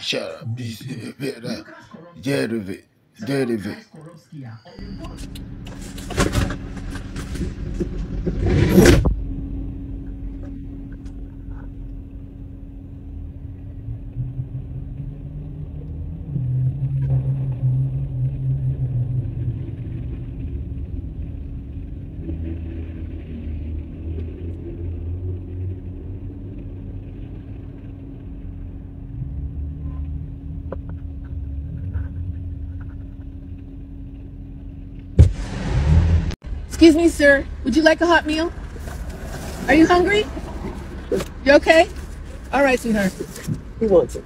Shut up. Derivative. Derivative. Excuse me, sir. Would you like a hot meal? Are you hungry? You okay? All right, sweetheart. He wants it.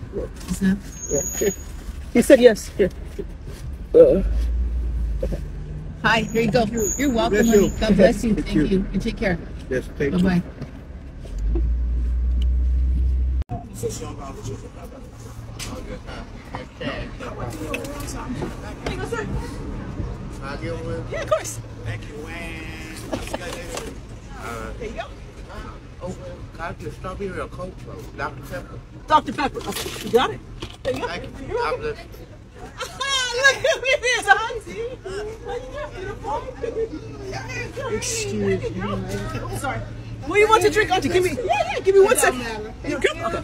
Is that- Yeah. Here. He said yes. Here. Uh, Hi, here you go. You're welcome, Bless honey. you. God bless you. Thank Thank you. you. And take care. Yes, thank Bye you. bye. Yeah, of course. Thank you, Wayne. There you go. Oh, can I get strawberry or Coke? Dr. Pepper. Dr. Pepper. Okay, you got it. There you go. Thank you. God bless. Look at me, it's auntie. Excuse me. I'm sorry. What do you want to drink, auntie? Give me. Yeah, yeah. Give me one second. You good? Okay.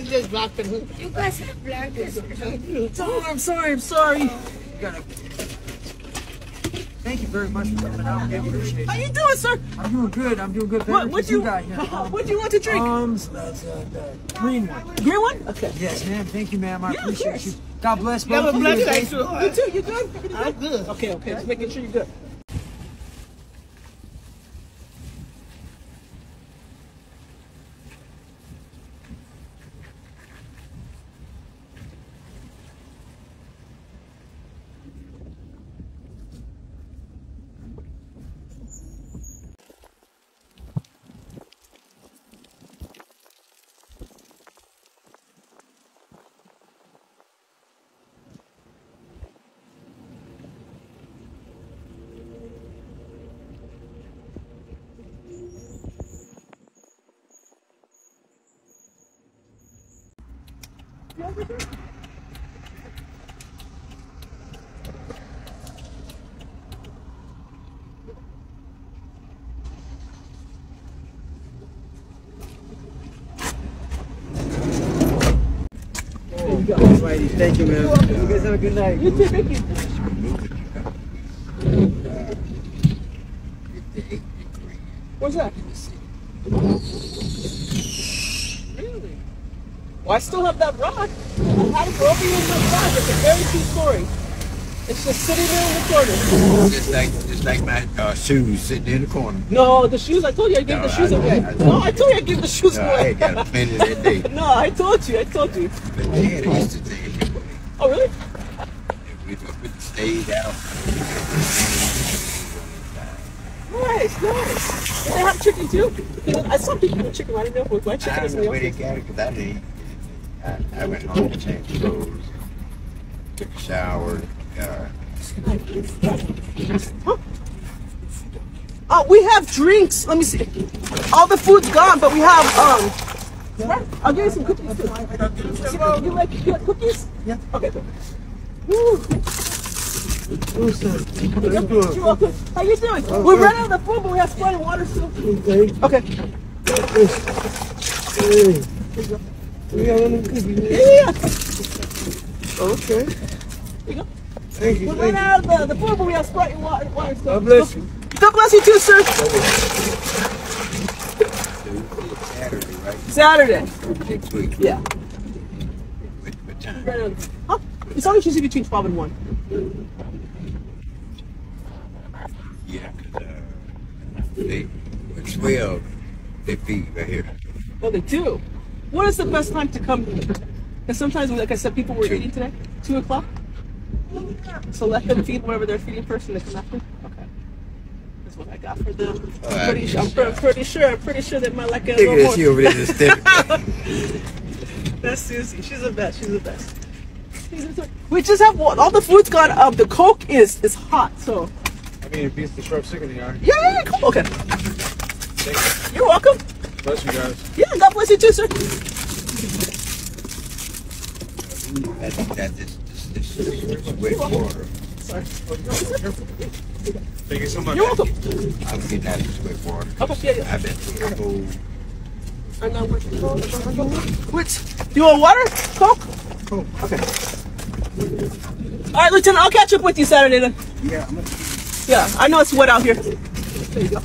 He just dropped it. You guys have blocked blankets. Oh, I'm sorry. I'm sorry. Thank you very much for coming out. I appreciate How it. you doing, sir? I'm doing good. I'm doing good. What? Better What than you? got here. What do you want to drink? Um, s- uh, the green one. Green one? Okay. Yes, ma'am. Thank you, ma'am. I Yeah, appreciate you. God bless Yeah, both bless you. you. You too. You good? I'm good. Okay. Okay. Just making sure you're good. Alrighty, Thank you, ma'am. You guys have a good night. You too. Thank you. Where's that? Really? Well, I still have that rock. I had it for over years in my garage. It's a very true story. It's just sitting there in the corner. Just like, just like my uh, shoes sitting in the corner. No, the shoes. I told you I gave No, the shoes I- away. I- no, I told you I gave the shoes No, away. ain't got a penny that day. no, I told you. I told you. But Dad used to take it. Oh, really? We would stay out. Nice, nice. Did they have chicken too? I saw people with chicken. I didn't know if it was my chicken or don't know where they got it because I didn't. I, I went home, changed clothes, took a shower. Uh, Oh, we have drinks. Let me see. All the food's gone, but we have um. I'll give you some cookies too. You like, you like cookies? Yeah. Okay. Woo. You're welcome. How you doing? We ran out of the food, but we have Sprite and water still. Okay. We got one of them cookies. Yeah. Okay. Here you go. Thank you. We Thank out of the, the food, but we have Sprite and water, water. God bless you. God bless you too, sir. Saturday, right? Saturday. Next week. Yeah. What, what time? Ran out of- Huh? It's always usually between 12 and 1. Yeah, 'cause, uh, they, at 12, they feed right here. Oh, they do. What is the best time to come? Because sometimes, like I said, people were Two. eating today. Two o'clock. So let them feed whatever they're feeding first, and they come after. Okay. That's what I got for them. Oh, I'm pretty, I- sure, I'm pre- pretty sure. I'm pretty sure they might like it a Look little at more. she over there just standing. That's Susie. She's the best. She's the best. We just have one. All the food's gone. Um, the Coke is is hot. So I mean, it beats the sharp chicken in the yard. yeah, yeah, yeah, cool. Okay. You're welcome. Bless you guys. Yeah, God bless you too, sir. That, that, this, this, this, this wet water. Sorry. Thank you so much. You're welcome. I'm getting out of this wet water. Okay, yeah, yeah. I've been through the whole I know what you want. What? You want water? Coke? Coke. Okay. All right, Lieutenant. I'll catch up with you Saturday then. Yeah, I'm gonna Yeah, I know it's wet out here. There you go.